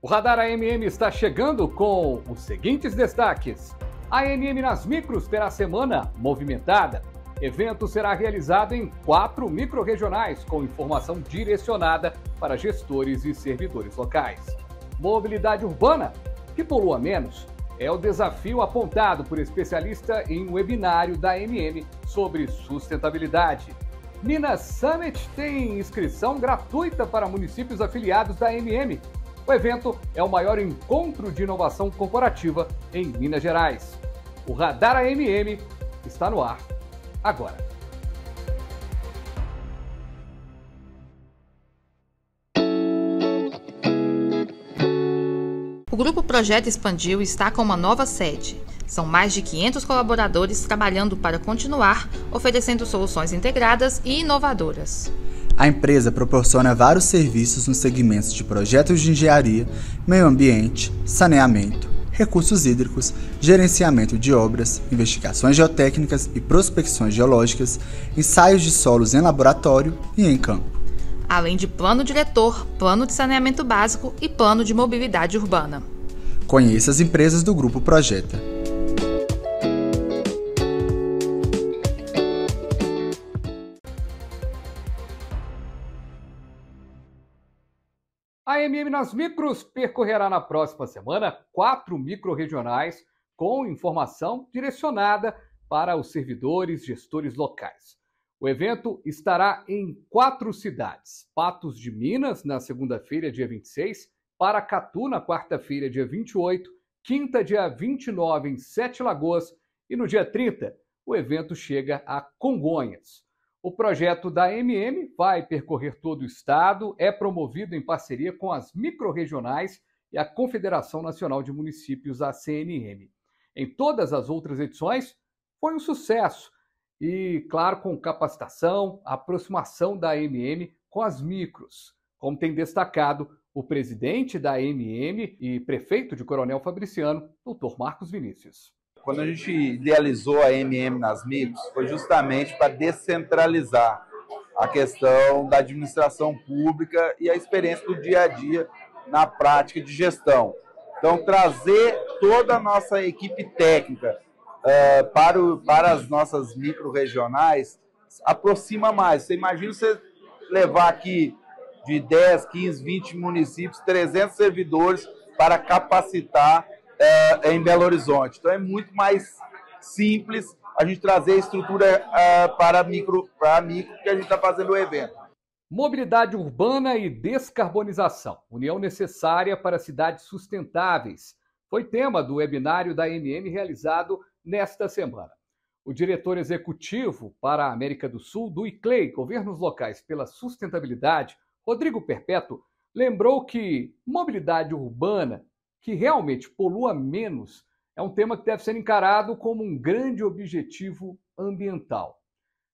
O Radar AMM está chegando com os seguintes destaques. A AMM nas micros terá semana movimentada. Evento será realizado em quatro microrregionais com informação direcionada para gestores e servidores locais. Mobilidade urbana, que polua menos, é o desafio apontado por especialista em um webinário da AMM sobre sustentabilidade. Minas Summit tem inscrição gratuita para municípios afiliados da AMM o evento é o maior encontro de inovação corporativa em Minas Gerais. O Radar AMM está no ar agora. O Grupo Projeto expandiu está com uma nova sede. São mais de 500 colaboradores trabalhando para continuar oferecendo soluções integradas e inovadoras. A empresa proporciona vários serviços nos segmentos de projetos de engenharia, meio ambiente, saneamento, recursos hídricos, gerenciamento de obras, investigações geotécnicas e prospecções geológicas, ensaios de solos em laboratório e em campo. Além de plano diretor, plano de saneamento básico e plano de mobilidade urbana. Conheça as empresas do Grupo Projeta. A MM nas micros percorrerá na próxima semana quatro microrregionais com informação direcionada para os servidores gestores locais. O evento estará em quatro cidades: Patos de Minas, na segunda-feira, dia 26, Paracatu, na quarta-feira, dia 28, quinta, dia 29, em Sete Lagoas, e no dia 30, o evento chega a Congonhas. O projeto da MM vai percorrer todo o estado, é promovido em parceria com as microrregionais e a Confederação Nacional de Municípios, a CNM. Em todas as outras edições, foi um sucesso e, claro, com capacitação, aproximação da MM com as micros, como tem destacado o presidente da MM e prefeito de Coronel Fabriciano, doutor Marcos Vinícius. Quando a gente idealizou a MM nas micros, foi justamente para descentralizar a questão da administração pública e a experiência do dia a dia na prática de gestão. Então, trazer toda a nossa equipe técnica uh, para, o, para as nossas micro-regionais aproxima mais. Você imagina você levar aqui de 10, 15, 20 municípios, 300 servidores para capacitar é, em Belo Horizonte. Então é muito mais simples a gente trazer estrutura é, para micro, para micro que a gente está fazendo o evento. Mobilidade urbana e descarbonização, união necessária para cidades sustentáveis, foi tema do webinário da MM realizado nesta semana. O diretor executivo para a América do Sul do ICLEI, Governos Locais pela Sustentabilidade, Rodrigo Perpétuo, lembrou que mobilidade urbana que realmente polua menos é um tema que deve ser encarado como um grande objetivo ambiental.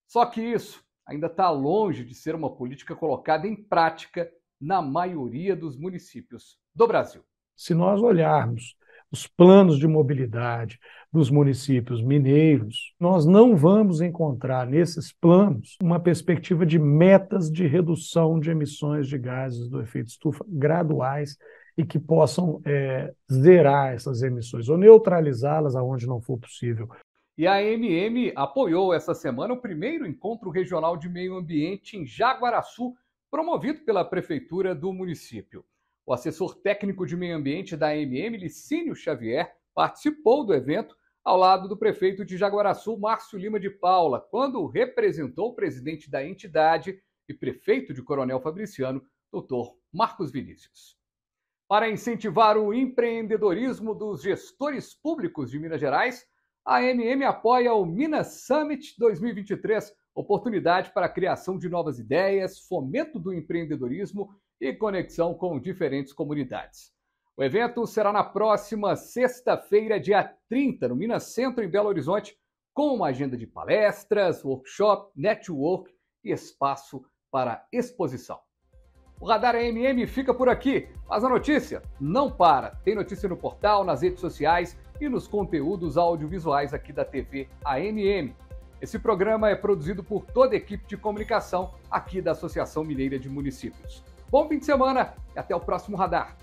Só que isso ainda está longe de ser uma política colocada em prática na maioria dos municípios do Brasil. Se nós olharmos os planos de mobilidade dos municípios mineiros, nós não vamos encontrar nesses planos uma perspectiva de metas de redução de emissões de gases do efeito estufa graduais e que possam é, zerar essas emissões ou neutralizá-las aonde não for possível. E a MM apoiou essa semana o primeiro encontro regional de meio ambiente em Jaguaraçu, promovido pela prefeitura do município. O assessor técnico de meio ambiente da MM, Licínio Xavier, participou do evento ao lado do prefeito de Jaguaraçu, Márcio Lima de Paula, quando representou o presidente da entidade e prefeito de Coronel Fabriciano, doutor Marcos Vinícius. Para incentivar o empreendedorismo dos gestores públicos de Minas Gerais, a MM apoia o Minas Summit 2023, oportunidade para a criação de novas ideias, fomento do empreendedorismo e conexão com diferentes comunidades. O evento será na próxima sexta-feira, dia 30, no Minas Centro, em Belo Horizonte, com uma agenda de palestras, workshop, network e espaço para exposição. O Radar AMM fica por aqui, mas a notícia não para. Tem notícia no portal, nas redes sociais e nos conteúdos audiovisuais aqui da TV AMM. Esse programa é produzido por toda a equipe de comunicação aqui da Associação Mineira de Municípios. Bom fim de semana e até o próximo Radar.